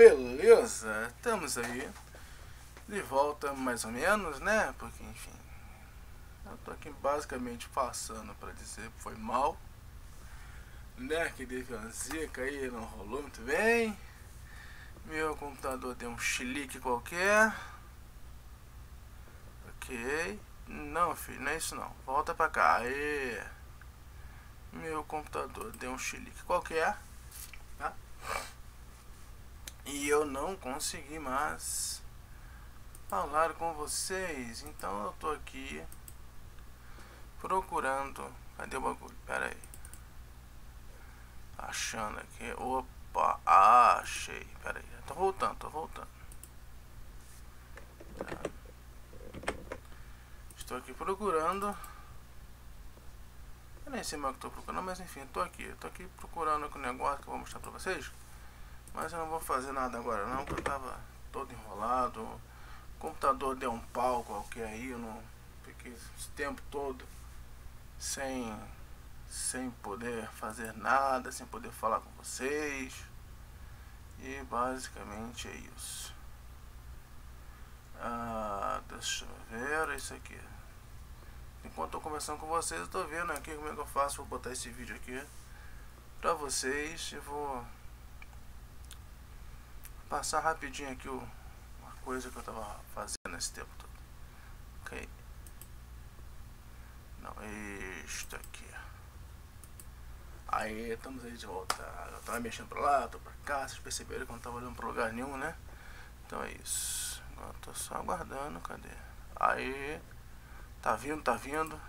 beleza? Estamos aí de volta mais ou menos, né? Porque enfim, eu tô aqui basicamente passando para dizer que foi mal, né? Que teve uma zica aí, não rolou muito bem. Meu computador deu um chilique qualquer. Ok. Não, filho, não é isso não. Volta pra cá. Aê. Meu computador deu um chilique qualquer. Tá? E eu não consegui mais falar com vocês. Então eu tô aqui procurando. Cadê o bagulho? Pera aí. Achando aqui. Opa, achei. Pera aí. Tô voltando, tô voltando. Tá. Estou aqui procurando. Eu nem sei mais o que estou procurando, mas enfim, estou aqui. Estou aqui procurando o negócio que eu vou mostrar para vocês. Mas eu não vou fazer nada agora não, porque eu tava todo enrolado. O computador deu um pau qualquer aí, eu não fiquei esse tempo todo sem, sem poder fazer nada, sem poder falar com vocês. E basicamente é isso. Ah, deixa eu ver isso aqui. Enquanto eu conversando com vocês, eu tô vendo aqui como é que eu faço. Vou botar esse vídeo aqui pra vocês e vou passar rapidinho aqui o, uma coisa que eu tava fazendo esse tempo todo. Ok. Não, isto aqui. Aí, estamos aí de volta. Eu tava mexendo pra lá, tô pra cá. Vocês perceberam que eu não tava olhando pra lugar nenhum, né? Então é isso. Agora tô só aguardando. Cadê? Aí. Tá vindo, tá vindo.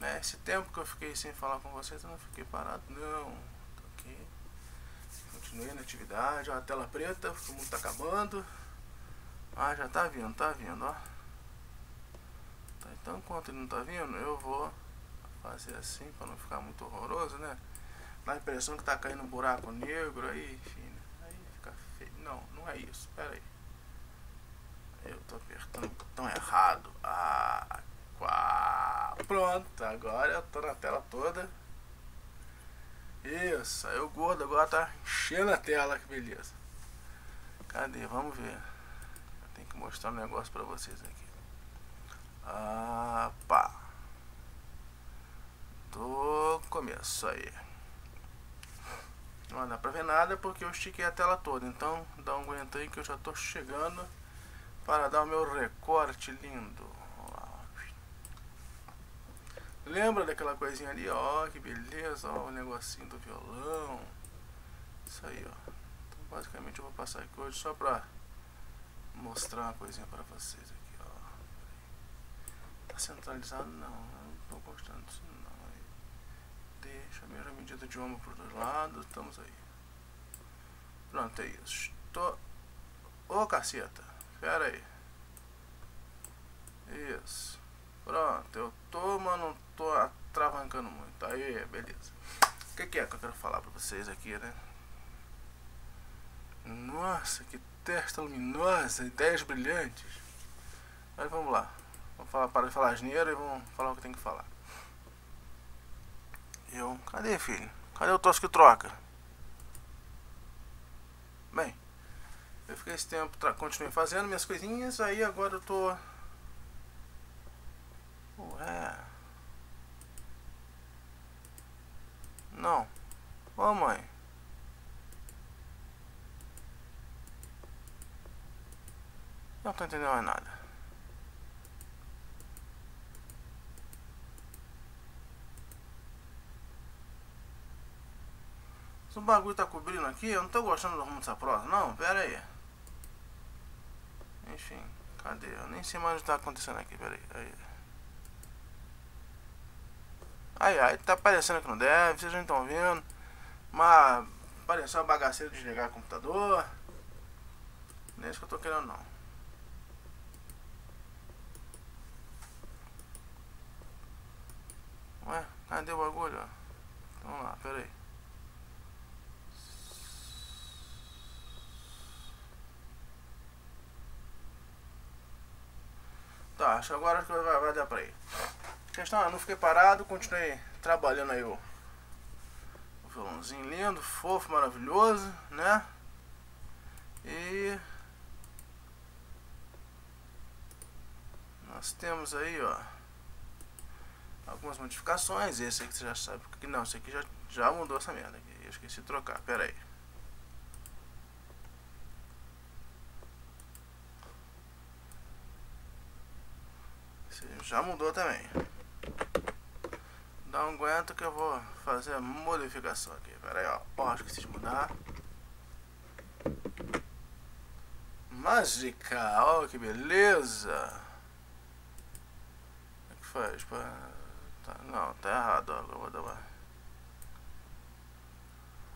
Né? Esse tempo que eu fiquei sem falar com vocês, eu não fiquei parado, não. Continuei na atividade. Ó, a tela preta, o mundo tá acabando. Ah, já tá vindo, tá vindo, ó. Tá, então, enquanto ele não tá vindo, eu vou fazer assim para não ficar muito horroroso, né? Dá a impressão que tá caindo um buraco negro aí, enfim, aí fica feio. Não, não é isso, pera aí. Eu tô apertando o botão errado. Ah, pronto, agora eu tô na tela toda. Isso, o gordo agora tá enchendo a tela, que beleza. Cadê? Vamos ver. Tenho que mostrar um negócio pra vocês aqui. Ah, pá do começo aí não dá pra ver nada porque eu estiquei a tela toda então dá um aguento aí que eu já tô chegando para dar o meu recorte lindo lembra daquela coisinha ali ó que beleza ó o negocinho do violão isso aí ó então basicamente eu vou passar aqui hoje só pra mostrar uma coisinha para vocês aqui ó tá centralizado não não tô gostando disso Deixa a mesma medida de ombro por dois lados. Estamos aí. Pronto, é isso. Tô... Ô, caceta. Pera aí. Isso. Pronto, eu tô, mas não tô atravancando muito. Aí, beleza. O que, que é que eu quero falar pra vocês aqui, né? Nossa, que testa luminosa, ideias brilhantes. Mas vamos lá. Vamos falar, para de falar asneira e vamos falar o que tem que falar. Eu, cadê filho? Cadê o troço que troca? Bem, eu fiquei esse tempo, continuei fazendo minhas coisinhas, aí agora eu tô... Ué... Não. Ô mãe. Não tô entendendo mais nada. Se o bagulho tá cobrindo aqui, eu não tô gostando do rumo dessa prosa, não, pera aí. Enfim, cadê? Eu nem sei mais o que tá acontecendo aqui, pera aí. Aí, aí, aí tá aparecendo que não deve, vocês já estão vendo. Mas apareceu a bagaceira de desligar o computador. Não é isso que eu tô querendo não. Ué, cadê o bagulho? Vamos lá, pera aí. Tá, acho que agora vai, vai dar pra ir. Questão não fiquei parado, continuei trabalhando aí o, o violãozinho lindo, fofo, maravilhoso, né? E nós temos aí, ó, algumas modificações. Esse aqui você já sabe que não, esse aqui já, já mudou essa merda aqui. Eu esqueci de trocar, pera aí. Já mudou também. Um aguento que eu vou fazer a modificação aqui. Pera aí, ó. Ó, esqueci de mudar. Mágica, ó que beleza. É que faz? Tá, não, tá errado, ó. Eu vou dar uma...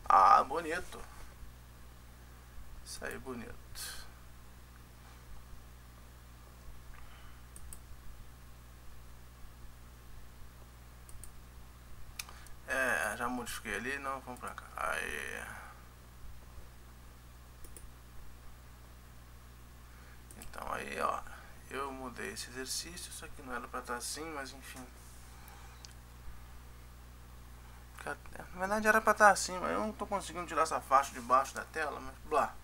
Ah, bonito. Isso aí, bonito. É, já modifiquei ali, não, vamos pra cá. Aí. Então aí, ó, eu mudei esse exercício, isso aqui não era pra estar assim, mas enfim. Na verdade era pra estar assim, mas eu não tô conseguindo tirar essa faixa de baixo da tela, mas blá.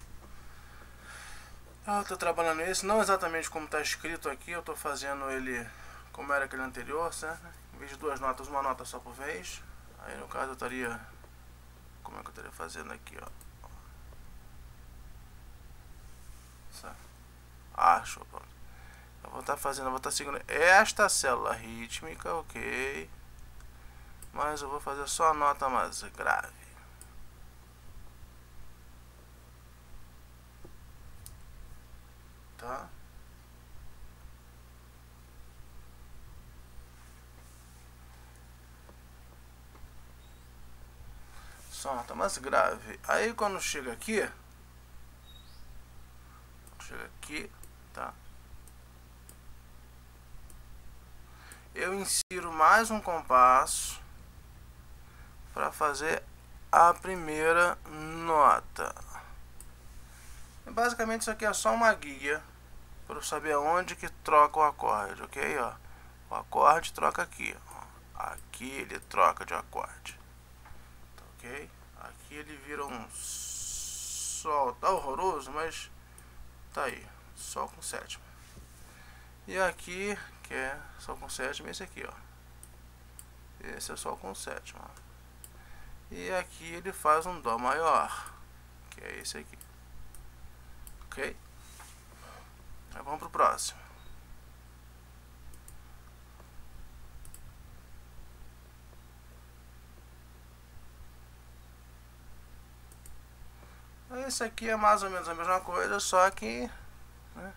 Eu tô trabalhando esse, não exatamente como tá escrito aqui, eu tô fazendo ele como era aquele anterior, certo? Em vez de duas notas, uma nota só por vez. Aí no caso eu estaria. Como é que eu estaria fazendo aqui, ó? Show, pronto. Eu vou estar tá fazendo, eu vou estar tá seguindo esta célula rítmica, ok. Mas eu vou fazer só a nota mais grave. Tá? Só nota mais grave. Aí quando chega aqui, chega aqui, tá? Eu insiro mais um compasso para fazer a primeira nota. Basicamente isso aqui é só uma guia para eu saber aonde que troca o acorde, ok? Ó, o acorde troca aqui, ó. aqui ele troca de acorde, tá, ok? Aqui ele vira um sol, tá horroroso, mas tá aí, sol com sétima. E aqui, que é sol com sétima, esse aqui, ó. Esse é sol com sétima. E aqui ele faz um dó maior, que é esse aqui. Ok? Aí vamos pro próximo. Esse aqui é mais ou menos a mesma coisa, só que né,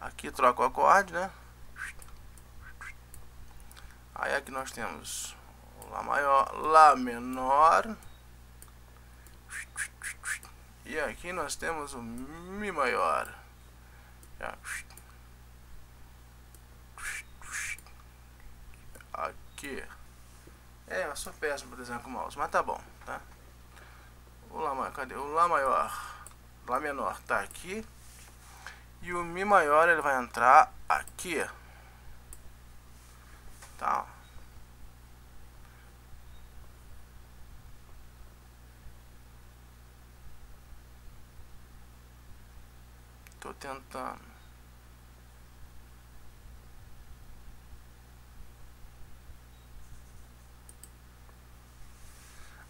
aqui troca o acorde, né? Aí aqui nós temos Lá maior, Lá menor. E aqui nós temos o Mi maior. Aqui. É, eu sou péssimo por com o mouse, mas tá bom, tá? O Lá cadê? O Lá maior, Lá menor tá aqui. E o Mi maior ele vai entrar aqui. Tá? Tô tentando.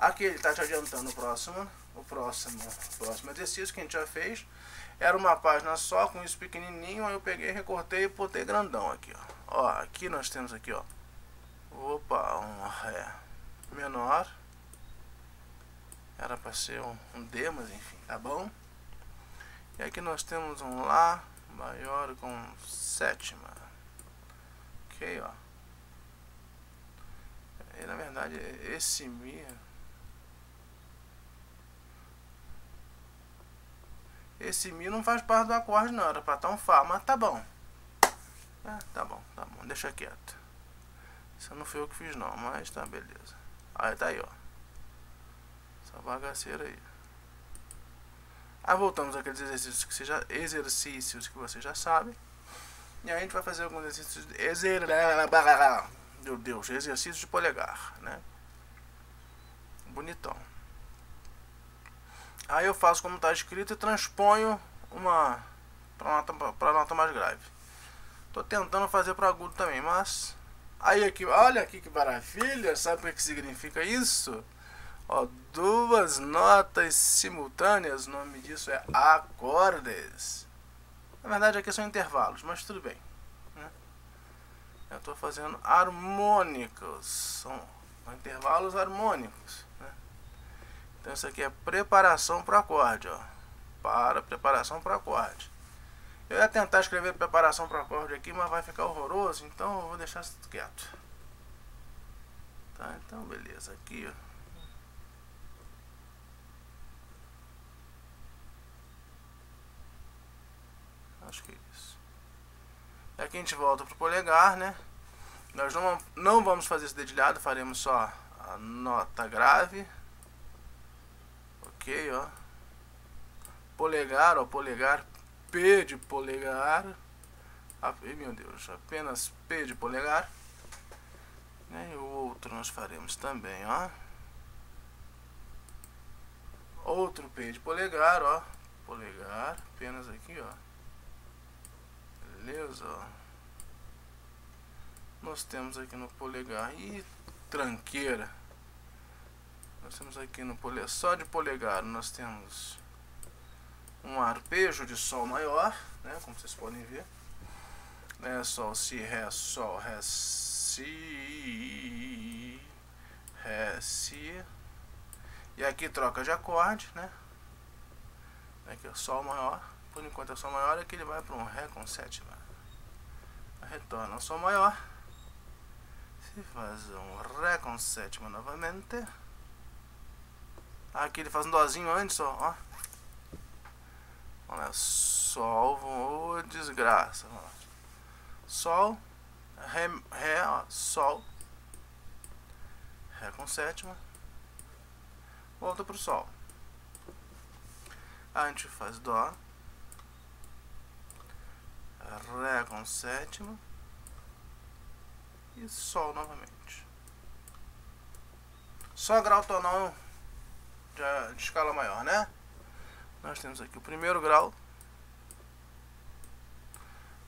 Aqui ele está te adiantando o próximo, o próximo, o próximo exercício que a gente já fez. Era uma página só com isso pequenininho, aí eu peguei, recortei e botei grandão aqui, ó. Ó, aqui nós temos aqui, ó. Opa, um Ré menor. Era para ser um, um D, mas enfim, tá bom. E aqui nós temos um Lá maior com sétima. Ok, ó. E na verdade esse Mi Esse Mi não faz parte do acorde não, era pra estar um Fá, mas tá bom. É, tá bom, tá bom, deixa quieto. Isso não foi eu que fiz não, mas tá beleza. Aí tá aí, ó. Essa bagaceira aí. Aí voltamos àqueles exercícios que você já, exercícios que você já sabe. E aí a gente vai fazer alguns exercícios de exer... Meu Deus, exercícios de polegar, né? Bonitão. Aí eu faço como está escrito e transponho uma para nota, nota mais grave. Tô tentando fazer para agudo também, mas aí aqui, olha aqui que maravilha, sabe o que significa isso? Ó, duas notas simultâneas, o nome disso é acordes. Na verdade aqui são intervalos, mas tudo bem. Né? Eu estou fazendo harmônicos, são intervalos harmônicos. Né? Então isso aqui é preparação para acorde, ó. Para preparação para acorde. Eu ia tentar escrever preparação para acorde aqui, mas vai ficar horroroso, então eu vou deixar isso quieto. Tá, então beleza, aqui ó. Acho que é isso. Aqui a gente volta pro polegar, né? Nós não, não vamos fazer esse dedilhado, faremos só a nota grave. Ok, ó. Polegar, ó, polegar, P de polegar. Ah, meu Deus, apenas P de polegar. Né? E o outro nós faremos também, ó. Outro P de polegar, ó. Polegar, apenas aqui, ó. Beleza, ó nós temos aqui no polegar e tranqueira nós temos aqui no polegar só de polegar nós temos um arpejo de sol maior né como vocês podem ver. Né sol si ré sol ré si ré si. E aqui troca de acorde né. Aqui é sol maior. Por enquanto é sol maior aqui ele vai para um ré com sétima retorna ao sol maior. Se faz um Ré com sétima novamente. Aqui ele faz um Dózinho antes, ó. ó. Lá, Sol, oh, desgraça. Sol, Ré, Ré, ó, Sol. Ré com sétima. Volta pro Sol. A gente faz Dó. Ré com sétima e Sol novamente. Só grau tonal de, escala maior, né? Nós temos aqui o primeiro grau.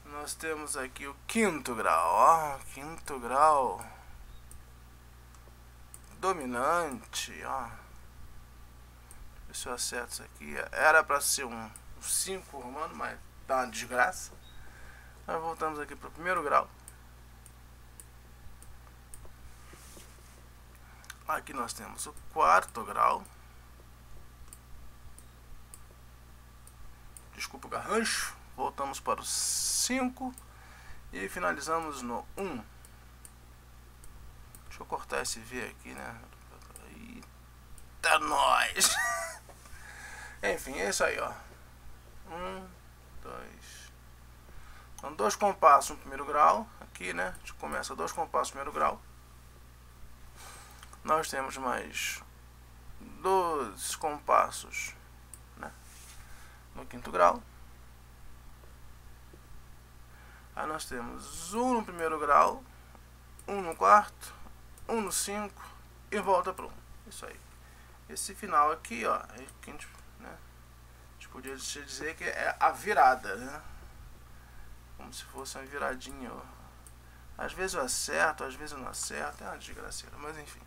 Nós temos aqui o quinto grau, ó, quinto grau dominante, ó. Deixa eu acerto isso aqui. Era para ser um 5 romano, mas tá uma desgraça. Nós voltamos aqui para o primeiro grau. Aqui nós temos o quarto grau. Desculpa o garrancho. Voltamos para o 5 e finalizamos no 1. Um. Deixa eu cortar esse V aqui, né? Eita, nós! Enfim, é isso aí, ó. Um, dois. São dois compassos no primeiro grau. Aqui, né? A gente começa dois compassos no primeiro grau nós temos mais 12 compassos no quinto grau. Aí nós temos um no primeiro grau, um no quarto, um no cinco e volta para um. Isso aí. Esse final aqui, ó, é que a gente, né, a gente podia dizer que é a virada, né? Como se fosse uma viradinha, ó. Às vezes eu acerto, às vezes eu não acerto, é uma desgraceira, mas enfim.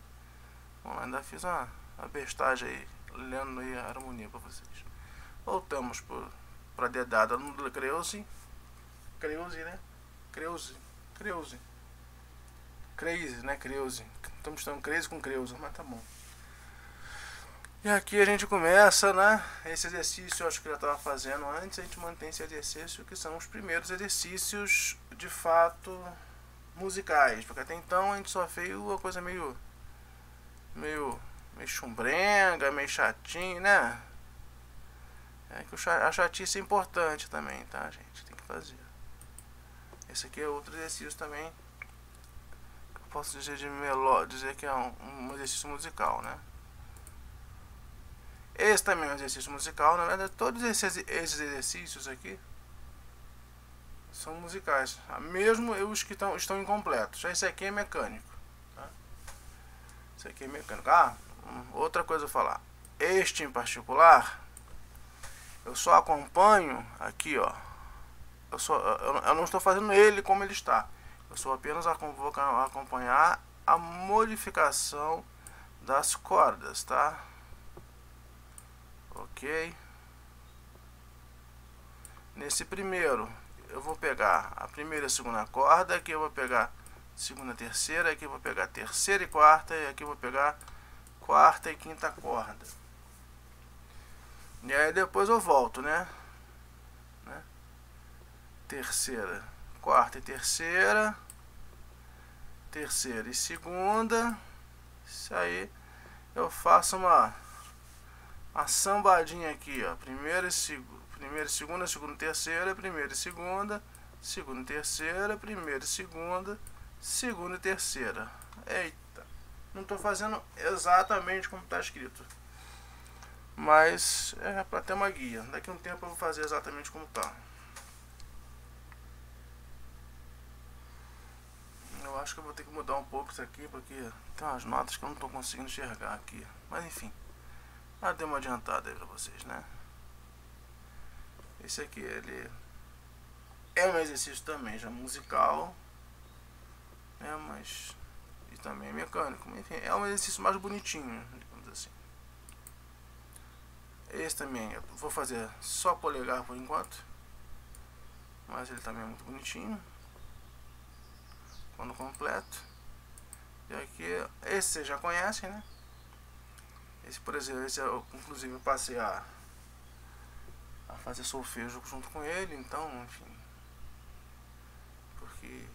Bom, ainda fiz uma, uma bestagem aí, lendo aí a harmonia para vocês. Voltamos para a dedada no Creuze. Creuze, né? Creuze. Creuze. Crazy, né? Creuze. Estamos estando crazy com Creuze, mas tá bom. E aqui a gente começa, né? Esse exercício eu acho que já estava fazendo antes, a gente mantém esse exercício que são os primeiros exercícios de fato musicais, porque até então a gente só fez uma coisa meio meio, meio chumbrenga, meio chatinho, né? É que a chatice é importante também, tá, gente? Tem que fazer. Esse aqui é outro exercício também. Eu posso dizer de meló, dizer que é um, um, exercício musical, né? Esse também é um exercício musical, na verdade, todos esses, esses exercícios aqui são musicais. Mesmo os que estão, estão incompletos. Esse aqui é mecânico. Isso aqui é mecânico. Ah, outra coisa a falar. Este em particular, Eu só acompanho aqui, ó. Eu, só, eu não estou fazendo ele como ele está. Eu só apenas vou acompanhar a modificação das cordas, tá? Ok. Nesse primeiro, eu vou pegar a primeira e a segunda corda, aqui eu vou pegar segunda e terceira, aqui eu vou pegar terceira e quarta, e aqui eu vou pegar quarta e quinta corda. E aí depois eu volto, né? né? Terceira, quarta e terceira, terceira e segunda. Isso aí eu faço uma, uma sambadinha aqui, ó. Primeira e segunda, primeira e segunda, segunda e terceira, primeira e segunda, segunda e terceira, primeira e segunda, segunda e terceira. Eita, não estou fazendo exatamente como está escrito. Mas é para ter uma guia. Daqui a um tempo eu vou fazer exatamente como está. Eu acho que eu vou ter que mudar um pouco isso aqui, porque tem umas notas que eu não estou conseguindo enxergar aqui. Mas enfim, já dei uma adiantada aí para vocês, né? Esse aqui, ele é um exercício também já musical, né? Mas e também mecânico. Enfim, é um exercício mais bonitinho. Esse também eu vou fazer só polegar por enquanto. Mas ele também é muito bonitinho. Quando completo. E aqui, esse vocês já conhecem, né? Esse, por exemplo, esse eu, inclusive eu passei a, a fazer solfejo junto com ele, então, enfim. Porque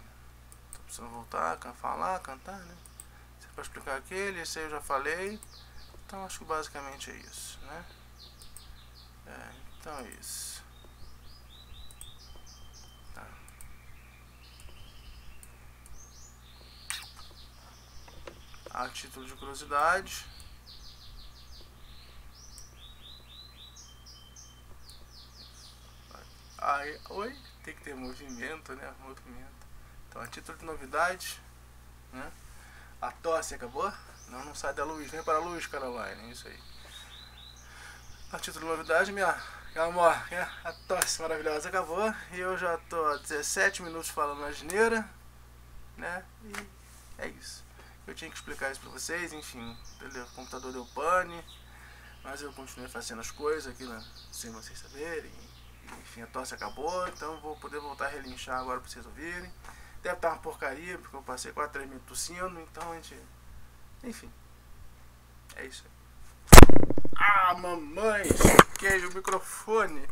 tô precisando voltar, falar, cantar, né? Você pode explicar aquele, esse aí eu já falei. Então acho que basicamente é isso, né? É, então é isso. Tá. A título de curiosidade. Aí, oi, tem que ter movimento, né? Movimento. Então, a título de novidade, né? A tosse acabou? Não, não sai da luz. Vem para a luz, Caroline. É isso aí. A título de novidade, minha, amor, né? a tosse maravilhosa acabou e eu já tô há 17 minutos falando na geneira, né? E é isso. Eu tinha que explicar isso pra vocês, enfim, o computador deu pane, mas eu continuei fazendo as coisas aqui né, sem vocês saberem. Enfim, a tosse acabou, então vou poder voltar a relinchar agora pra vocês ouvirem. Deve estar uma porcaria, porque eu passei 4 3 minutos tossindo, então a gente. Enfim. É isso aí. Ah, mamãe, chequei o microfone.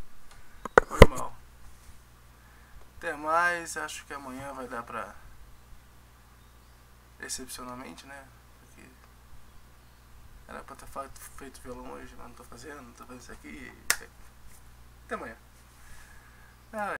Foi mal. Até mais, acho que amanhã vai dar pra. Excepcionalmente, né? Porque era pra ter feito violão hoje, mas não tô fazendo, tô fazendo isso aqui. Até amanhã. Ah,